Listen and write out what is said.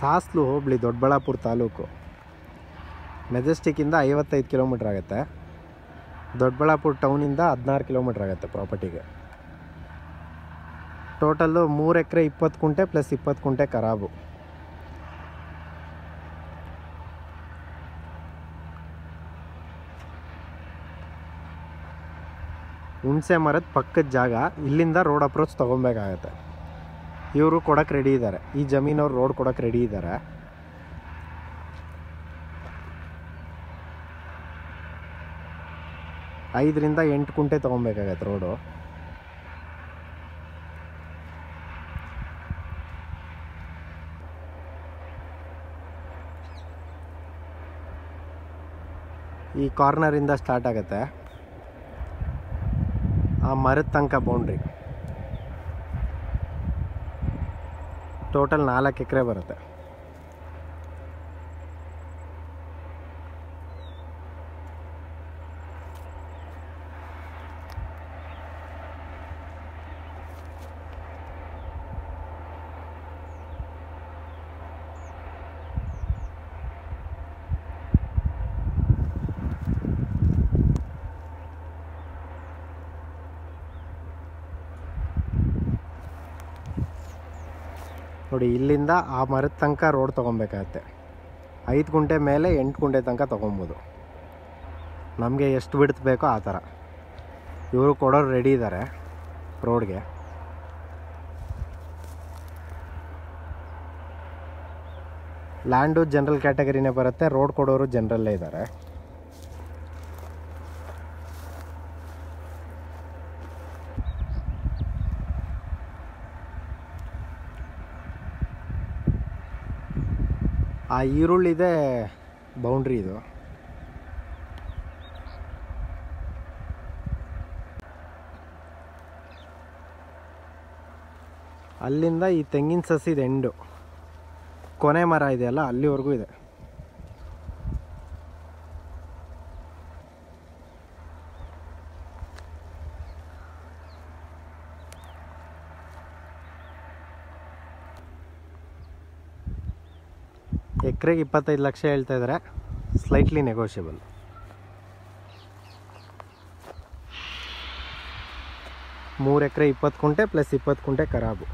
ಸಾಸ್ಲು ಹೋಬಳಿ ದೊಡ್ಡಬಳ್ಳಾಪುರ ತಾಲೂಕು. ಮೆಜೆಸ್ಟಿಕ್ಕಿಂದ ಐವತ್ತೈದು ಕಿಲೋಮೀಟ್ರ್ ಆಗುತ್ತೆ. ದೊಡ್ಡಬಳ್ಳಾಪುರ ಟೌನಿಂದ ಹದಿನಾರು ಕಿಲೋಮೀಟ್ರ್ ಆಗುತ್ತೆ ಪ್ರಾಪರ್ಟಿಗೆ. ಟೋಟಲ್ಲು ಮೂರು ಎಕರೆ ಇಪ್ಪತ್ತು ಕುಂಟೆ ಪ್ಲಸ್ ಇಪ್ಪತ್ತು ಕುಂಟೆ ಖರಾಬು ಹುಣಸೆ ಮರದ ಪಕ್ಕದ ಜಾಗ ಇಲ್ಲಿಂದ ರೋಡ್ ಅಪ್ರೋಚ್ ತೊಗೊಬೇಕಾಗತ್ತೆ. ಇವರು ಕೊಡಕ್ಕೆ ರೆಡಿ ಇದ್ದಾರೆ ಈ ಜಮೀನವ್ರು ರೋಡ್ ಕೊಡಕ್ಕೆ ರೆಡಿ ಇದ್ದಾರೆ ಐದರಿಂದ ಎಂಟು ಕುಂಟೆ ತೊಗೊಬೇಕಾಗತ್ತೆ ರೋಡು ಈ ಕಾರ್ನರಿಂದ ಸ್ಟಾರ್ಟ್ ಆಗುತ್ತೆ. ಆ ಮರದ ತನಕ ಬೌಂಡ್ರಿ ಟೋಟಲ್ ನಾಲ್ಕು ಎಕರೆ ಬರುತ್ತೆ. ನೋಡಿ, ಇಲ್ಲಿಂದ ಆ ಮರದ ತನಕ ರೋಡ್ ತೊಗೊಬೇಕಾಗತ್ತೆ ಐದು ಗುಂಟೆ ಮೇಲೆ ಎಂಟು ಗುಂಟೆ ತನಕ ತೊಗೊಬೋದು ನಮಗೆ ಎಷ್ಟು ಬಿಡ್ತು ಬೇಕೋ ಆ ಥರ. ಇವರು ಕೊಡೋರು ರೆಡಿ ಇದ್ದಾರೆ ರೋಡ್ಗೆ ಲ್ಯಾಂಡು ಜನರಲ್ ಕ್ಯಾಟಗರಿನೇ ಬರುತ್ತೆ ರೋಡ್ ಕೊಡೋರು ಜನರಲ್ಲೇ ಇದ್ದಾರೆ ಆ ಈರುಳ್ಳಿದೆ ಬೌಂಡ್ರಿ ಇದು. ಅಲ್ಲಿಂದ ಈ ತೆಂಗಿನ ಸಸಿದ ಎಂಡು. ಕೊನೆ ಮರ ಇದೆಯಲ್ಲ ಅಲ್ಲಿವರೆಗೂ ಇದೆ. ಎಕರೆಗೆ ಇಪ್ಪತ್ತೈದು ಲಕ್ಷ ಹೇಳ್ತಾ ಇದ್ದಾರೆ. ಸ್ಲೈಟ್ಲಿ ನೆಗೋಷಿಯಬಲ್ ಮೂರು ಎಕರೆ ಇಪ್ಪತ್ತು ಕುಂಟೆ ಪ್ಲಸ್ ಇಪ್ಪತ್ತು ಕುಂಟೆ ಖರಾಬು